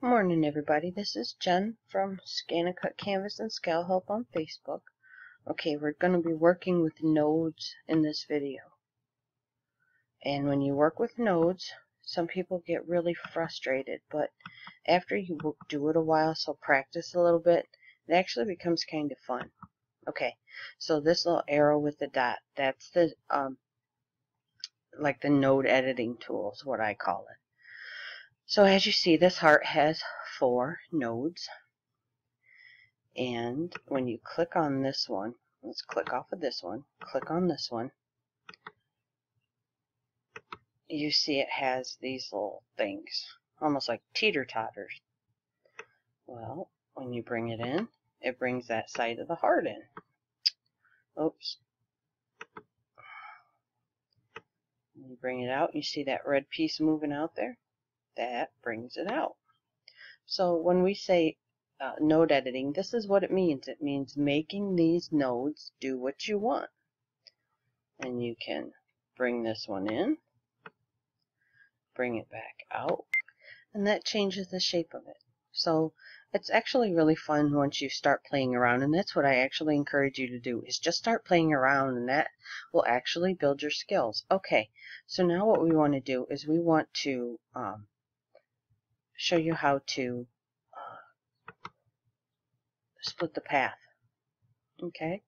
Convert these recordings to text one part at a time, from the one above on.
Morning everybody, this is Jen from ScanNCut Canvas and SCAL Help on Facebook. Okay, we're going to be working with nodes in this video. And when you work with nodes, some people get really frustrated, but after you do it a while, so practice a little bit, it actually becomes kind of fun. Okay, so this little arrow with the dot, that's the, um, like the node editing tool is what I call it. So as you see, this heart has four nodes. And when you click on this one, let's click off of this one, click on this one, you see it has these little things, almost like teeter-totters. Well, when you bring it in, it brings that side of the heart in. Oops. When you bring it out, you see that red piece moving out there? That brings it out. So when we say uh, node editing, this is what it means. It means making these nodes do what you want. And you can bring this one in, bring it back out, and that changes the shape of it. So it's actually really fun once you start playing around, and that's what I actually encourage you to do, is just start playing around, and that will actually build your skills. Okay, so now what we want to do is we want to um, show you how to uh, split the path. Okay?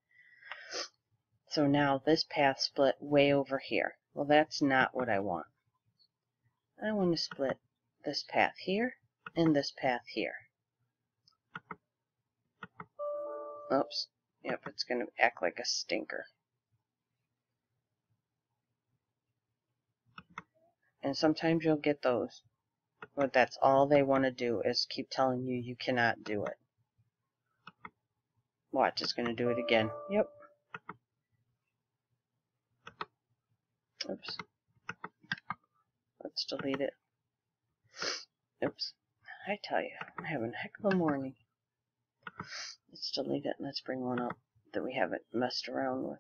So now this path split way over here. Well, that's not what I want. I want to split this path here and this path here. Oops. Yep, it's going to act like a stinker. And sometimes you'll get those. But that's all they want to do is keep telling you you cannot do it. Watch, it's going to do it again. Yep. Oops. Let's delete it. Oops. I tell you, I'm having a heck of a morning. Let's delete it and let's bring one up that we haven't messed around with.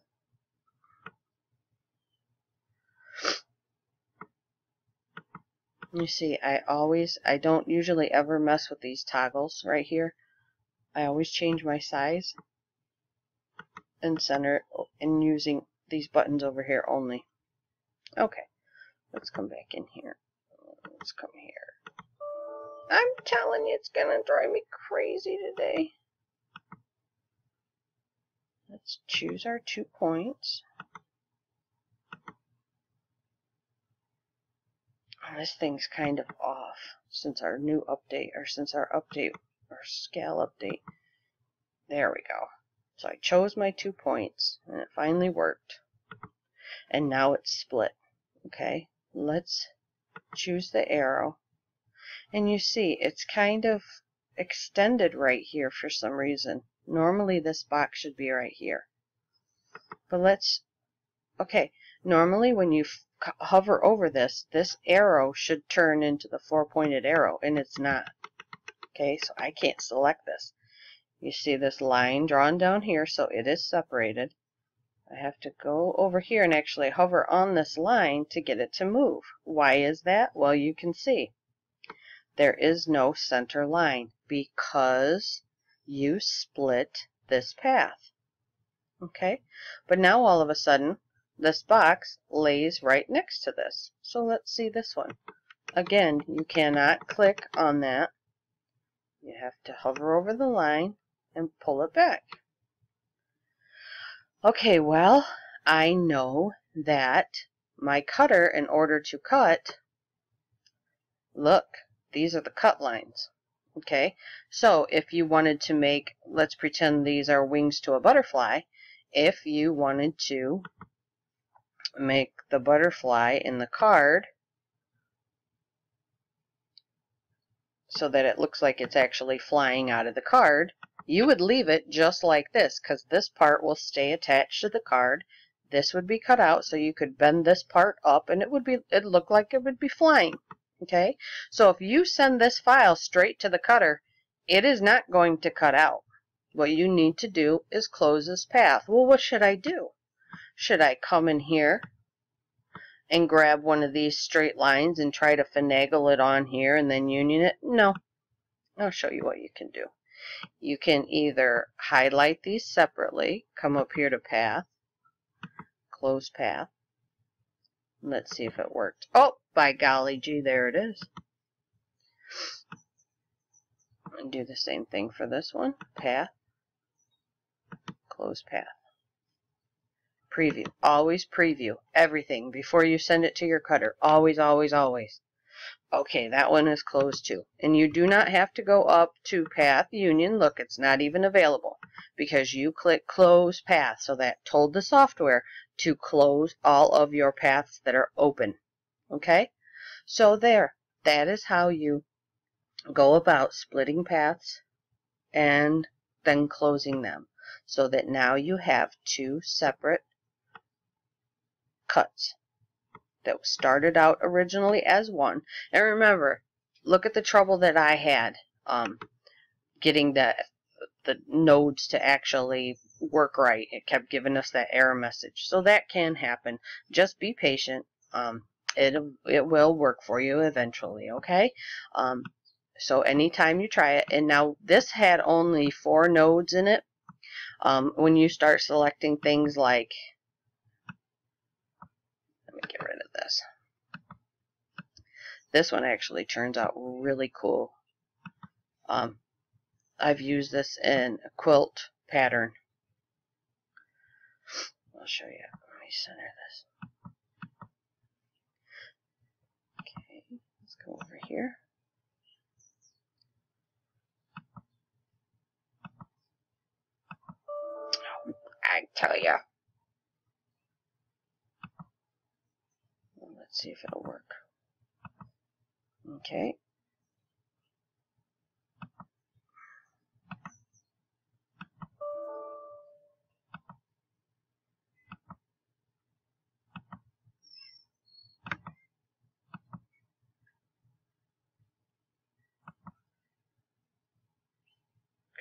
You see, I always, I don't usually ever mess with these toggles right here. I always change my size and center and using these buttons over here only. Okay, let's come back in here. Let's come here. I'm telling you, it's going to drive me crazy today. Let's choose our two points. This thing's kind of off since our new update, or since our update, our SCAL update. There we go. So I chose my two points, and it finally worked. And now it's split. Okay, let's choose the arrow. And you see, it's kind of extended right here for some reason. Normally this box should be right here. But let's, okay, normally when you hover over this, this arrow should turn into the four-pointed arrow, and it's not. Okay, so I can't select this. You see this line drawn down here, so it is separated. I have to go over here and actually hover on this line to get it to move. Why is that? Well, you can see. There is no center line because you split this path. Okay, but now all of a sudden, this box lays right next to this. So let's see this one. Again, you cannot click on that. You have to hover over the line and pull it back. Okay, well, I know that my cutter, in order to cut, look, these are the cut lines. Okay, so if you wanted to make, let's pretend these are wings to a butterfly, if you wanted to make the butterfly in the card so that it looks like it's actually flying out of the card, you would leave it just like this because this part will stay attached to the card. This would be cut out so you could bend this part up and it would be it look like it would be flying. Okay, so if you send this file straight to the cutter, it is not going to cut out. What you need to do is close this path. Well, what should I do? Should I come in here and grab one of these straight lines and try to finagle it on here and then union it? No. I'll show you what you can do. You can either highlight these separately, come up here to path, close path. Let's see if it worked. Oh, by golly gee, there it is. And do the same thing for this one. Path, close path. Preview. Always preview everything before you send it to your cutter. Always, always, always. Okay, that one is closed too. And you do not have to go up to Path Union. Look, it's not even available because you click Close Path. So that told the software to close all of your paths that are open. Okay? So there. That is how you go about splitting paths and then closing them so that now you have two separate cuts that started out originally as one. And remember, look at the trouble that I had um, getting the the nodes to actually work right. It kept giving us that error message. So that can happen. Just be patient. Um, it it will work for you eventually. Okay. Um, so anytime you try it, and now this had only four nodes in it. Um, when you start selecting things like get rid of this. This one actually turns out really cool. Um, I've used this in a quilt pattern. I'll show you. Let me center this. Okay, let's go over here. I tell you. Let's see if it'll work. Okay.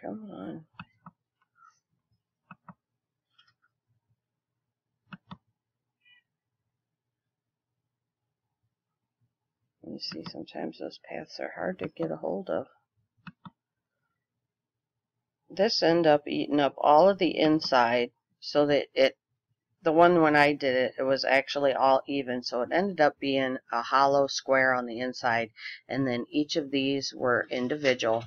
Come on. You see, sometimes those paths are hard to get a hold of. This end up eating up all of the inside so that it, the one when I did it, it was actually all even. So it ended up being a hollow square on the inside. And then each of these were individual.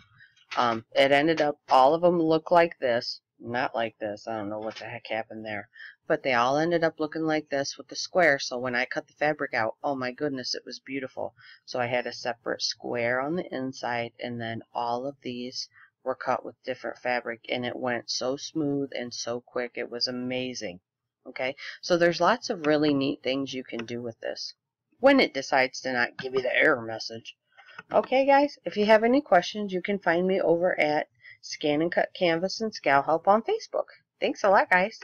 Um, it ended up, all of them look like this. Not like this. I don't know what the heck happened there but they all ended up looking like this with the square. So when I cut the fabric out, oh my goodness, it was beautiful. So I had a separate square on the inside, and then all of these were cut with different fabric, and it went so smooth and so quick. It was amazing. Okay, so there's lots of really neat things you can do with this when it decides to not give you the error message. Okay, guys, if you have any questions, you can find me over at ScanNCut Canvas and Scal Help on Facebook. Thanks a lot, guys.